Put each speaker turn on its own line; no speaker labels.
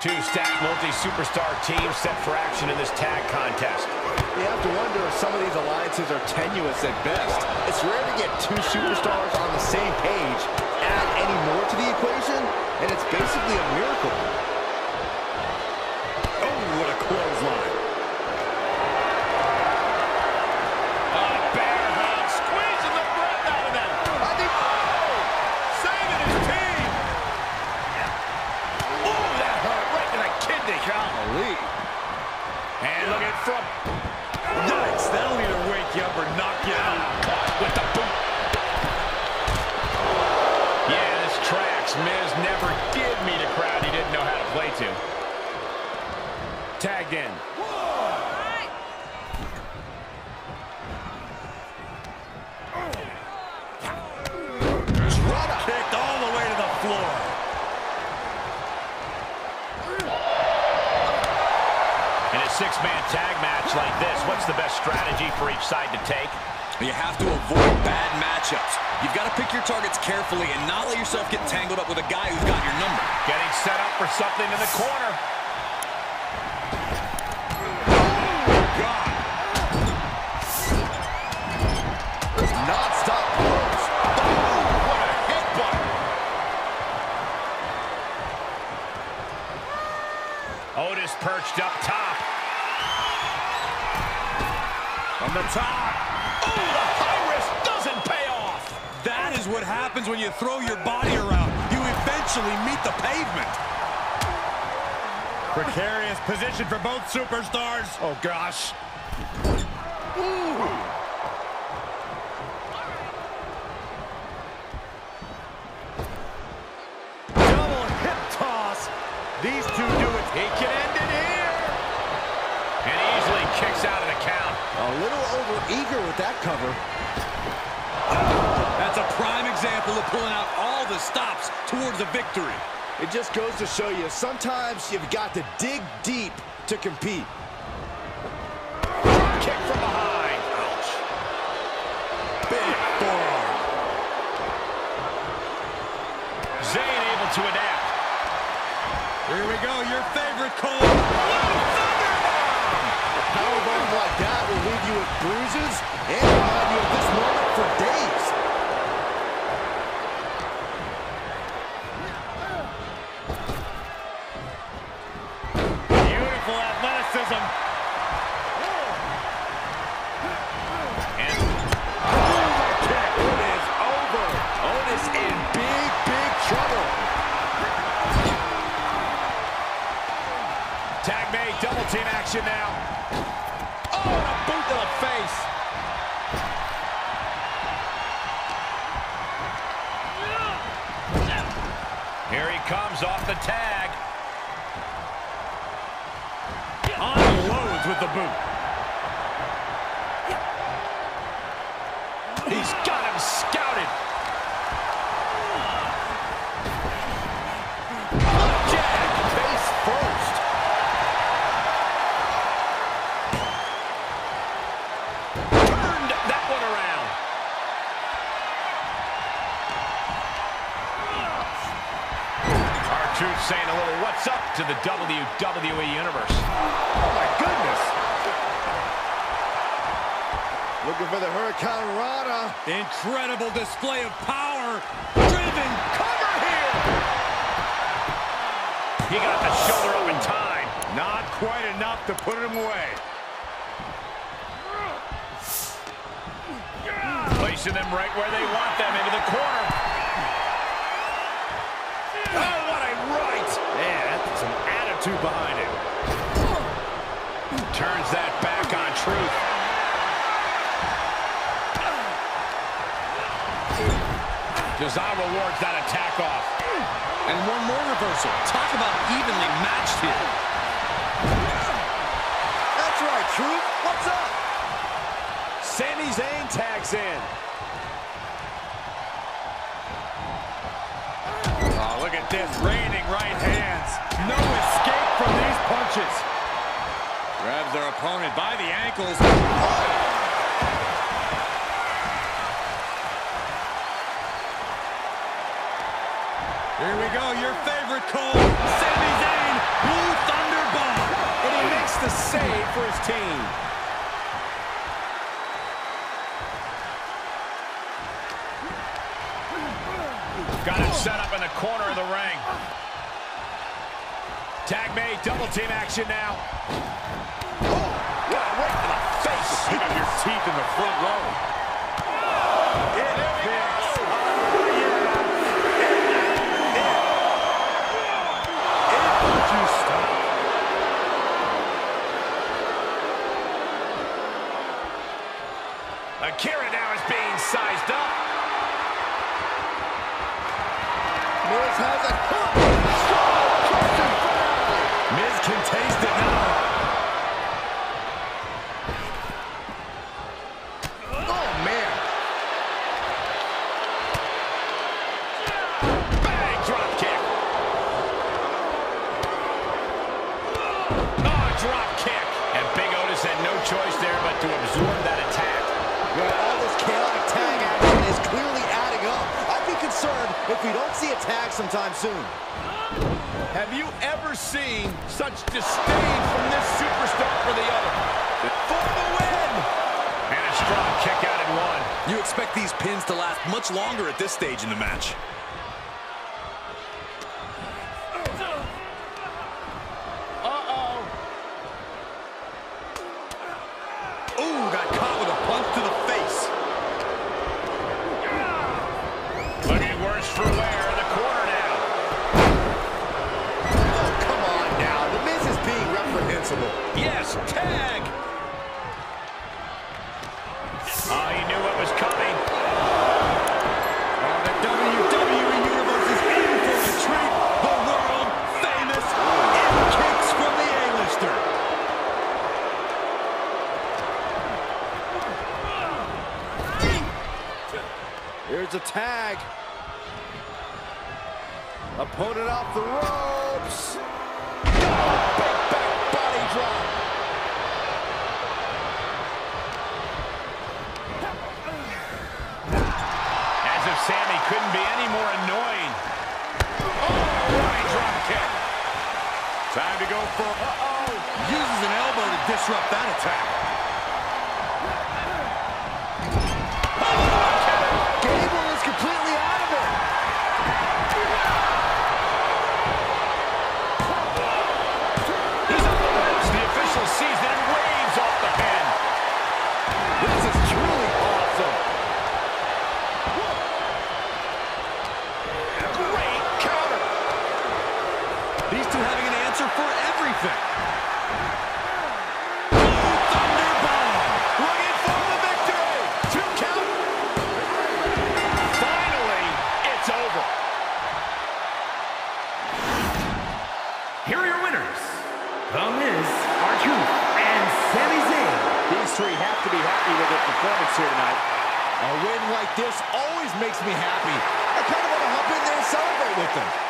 Two stacked multi-superstar teams set for action in this tag contest.
You have to wonder if some of these alliances are tenuous at best. It's rare to get two superstars on the same page. Add any more to the equation, and it's basically a miracle.
Oh, what a clothesline. Oh, bear hug, squeezing the breath out of them.
I think...
Saving his team. Oh, that hurt right to the kidney. Golly. And look at from. Yikes, that'll either wake you up or knock you out. With the boot. Yeah, this tracks. Miz never did meet a crowd he didn't know how to play to. Tagged in.
Drop
Kicked all the way to the floor. In a six-man tag match like this, what's the best strategy for each side to take?
You have to avoid bad matchups. You've got to pick your targets carefully and not let yourself get tangled up with a guy who's got your number.
Getting set up for something in the corner.
Oh, Non-stop blows.
What a hit. Otis perched up top. From the top. Oh, the high risk doesn't pay off.
That is what happens when you throw your body around. You eventually meet the pavement.
Precarious position for both superstars. Oh, gosh. Double
A little over-eager with that cover.
That's a prime example of pulling out all the stops towards a victory.
It just goes to show you, sometimes you've got to dig deep to compete.
Kick from behind. Ouch. Big forearm. Zayn able to adapt. Here we go, your favorite Cole.
Powerbomb like that will leave bruises and remind you of this moment for days.
Beautiful athleticism. And boom, kick. It is over.
Otis in big, big trouble.
Tag made, double team action now. Here he comes off the tag. Unloads with the boot. R-Truth saying a little what's up to the WWE Universe.
Oh, my goodness. Looking for the Hurricane Rana.
Incredible display of power. Driven.
Cover here. He got the shoulder up in time. Not quite enough to put him away. Placing them right where they want them, into the corner. Some attitude behind him. Turns that back on Truth. Cesaro wards that attack off.
And one more reversal. Talk about evenly matched here.
That's right, Truth. What's up? Sami Zayn tags in.
Oh, look at this, raining right hands. No escape from these punches. Grabs their opponent by the ankles. Here we go, your favorite Cole, Sami Zayn, Blue Thunderbomb.
And he makes the save for his team.
Got him set up in the corner of the ring. Tag made, double team action now. Oh, got him right in the face. You got your teeth in the front row. Oh. It. Akira now is being sized up.
Miz has a hook. Skull Crushing Finale.
Miz can taste it now.
If we don't see a tag sometime soon.
Have you ever seen such disdain from this superstar for the other? For the win! And a strong kick out at one.
You expect these pins to last much longer at this stage in the match. The
ropes.
As if Sami couldn't be any more annoying. Oh, running drop kick. Time to go for, uh-oh.
Uses an elbow to disrupt that attack.
Happy with their performance here tonight. A win like this always makes me happy. I kind of want to hop in there and celebrate with them.